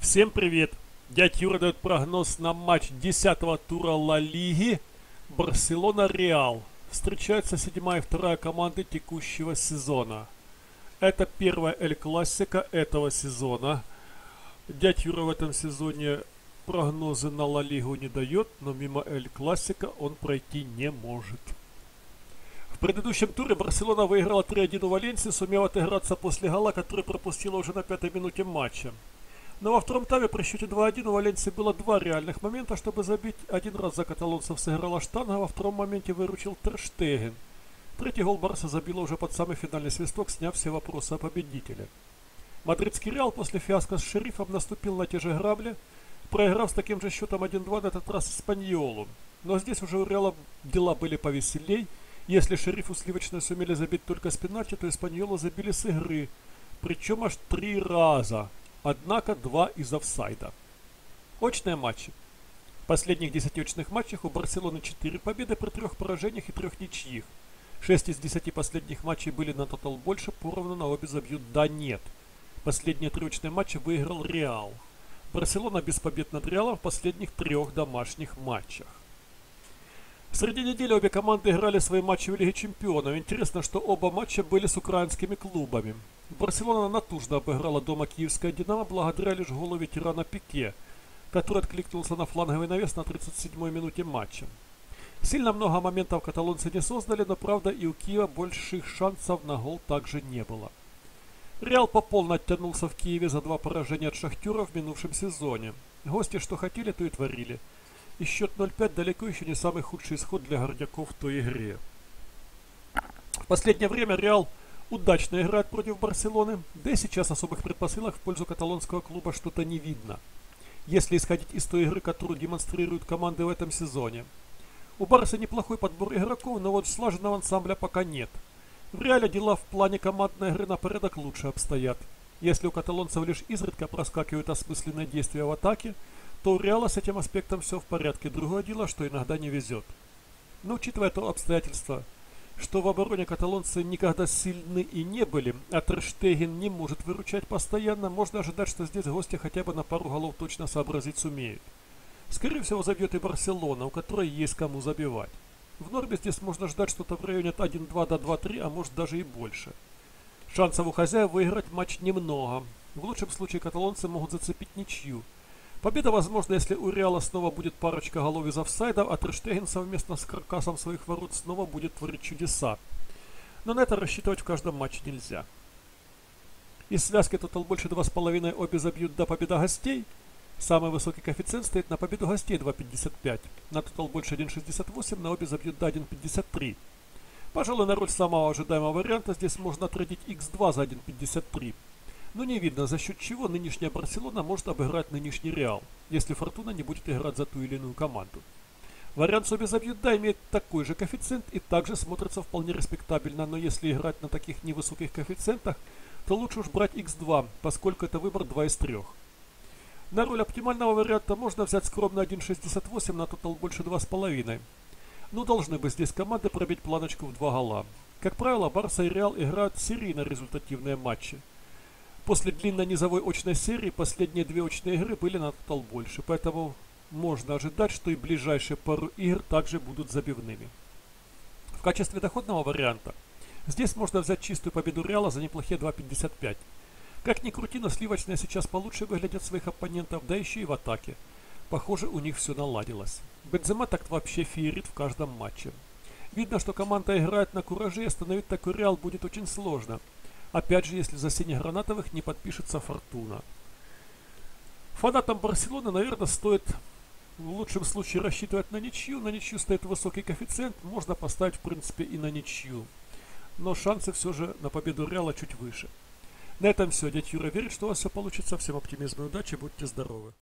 Всем привет! Дядь Юра дает прогноз на матч 10 тура Ла Лиги Барселона-Реал. Встречаются седьмая и вторая команды текущего сезона. Это первая Эль Классика этого сезона. Дядь Юра в этом сезоне прогнозы на Ла Лигу не дает, но мимо Эль Классика он пройти не может. В предыдущем туре Барселона выиграла 3-1 у Валенсии, сумев отыграться после гола, который пропустила уже на пятой минуте матча. Но во втором тайме при счете 2-1 у Валенсии было два реальных момента, чтобы забить. Один раз за каталонцев сыграла штанга, во втором моменте выручил Терштеген. Третий гол Барса забила уже под самый финальный свисток, сняв все вопросы о победителе. Мадридский Реал после фиаско с Шерифом наступил на те же грабли, проиграв с таким же счетом 1-2 на этот раз Испаньолу. Но здесь уже у Реала дела были повеселей. Если Шерифу сливочные сумели забить только с пенальти, то Испаньолу забили с игры. Причем аж три раза – однако два из офсайда. Очные матчи. В последних 10 очных матчах у Барселоны 4 победы при трех поражениях и трех ничьих. 6 из 10 последних матчей были на тотал больше, поровну на обе забьют да нет. Последние три очные матчи выиграл Реал. Барселона без побед над Реалом в последних трех домашних матчах. Среди недели обе команды играли свои матчи в Лиге Чемпионов. Интересно, что оба матча были с украинскими клубами. Барселона натужно обыграла дома киевское «Динамо» благодаря лишь голу ветерана Пике, который откликнулся на фланговый навес на 37-й минуте матча. Сильно много моментов каталонцы не создали, но правда и у Киева больших шансов на гол также не было. Реал по полной оттянулся в Киеве за два поражения от Шахтера в минувшем сезоне. Гости что хотели, то и творили. И счет 0-5 далеко еще не самый худший исход для гордяков в той игре. В последнее время Реал удачно играет против Барселоны, да и сейчас особых предпосылок в пользу каталонского клуба что-то не видно, если исходить из той игры, которую демонстрируют команды в этом сезоне. У Барса неплохой подбор игроков, но вот слаженного ансамбля пока нет. В реале дела в плане командной игры на порядок лучше обстоят. Если у каталонцев лишь изредка проскакивают осмысленные действия в атаке, то у Реала с этим аспектом все в порядке. Другое дело, что иногда не везет. Но учитывая то обстоятельство, что в обороне каталонцы никогда сильны и не были, а Терштеген не может выручать постоянно, можно ожидать, что здесь гости хотя бы на пару голов точно сообразить сумеют. Скорее всего забьет и Барселона, у которой есть кому забивать. В норме здесь можно ждать что-то в районе от 1-2 до 2-3, а может даже и больше. Шансов у хозяев выиграть матч немного. В лучшем случае каталонцы могут зацепить ничью. Победа возможна, если у Реала снова будет парочка голов из офсайда, а Трештеген совместно с каркасом своих ворот снова будет творить чудеса. Но на это рассчитывать в каждом матче нельзя. Из связки тотал больше 2,5 обе забьют до победа гостей. Самый высокий коэффициент стоит на победу гостей 2,55. На тотал больше 1,68, на обе забьют до 1,53. Пожалуй, на роль самого ожидаемого варианта здесь можно отрадить x2 за 1,53 но не видно, за счет чего нынешняя Барселона может обыграть нынешний Реал, если Фортуна не будет играть за ту или иную команду. Вариант Соби забьют да имеет такой же коэффициент и также смотрится вполне респектабельно, но если играть на таких невысоких коэффициентах, то лучше уж брать x2, поскольку это выбор 2 из 3. На роль оптимального варианта можно взять скромно 1.68 на тотал больше 2,5. Но должны бы здесь команды пробить планочку в 2 гола. Как правило, Барса и Реал играют серийно результативные матчи. После длинной низовой очной серии последние две очные игры были на тотал больше, поэтому можно ожидать, что и ближайшие пару игр также будут забивными. В качестве доходного варианта здесь можно взять чистую победу Реала за неплохие 2.55. Как ни крути, но сливочные сейчас получше выглядят своих оппонентов, да еще и в атаке. Похоже, у них все наладилось. Бензема так вообще феерит в каждом матче. Видно, что команда играет на кураже и остановить такой Реал будет очень сложно – Опять же, если за сине-гранатовых не подпишется Фортуна. Фанатам Барселоны, наверное, стоит в лучшем случае рассчитывать на ничью. На ничью стоит высокий коэффициент. Можно поставить, в принципе, и на ничью. Но шансы все же на победу Реала чуть выше. На этом все. Дядя Юра верит, что у вас все получится. Всем оптимизма и удачи. Будьте здоровы.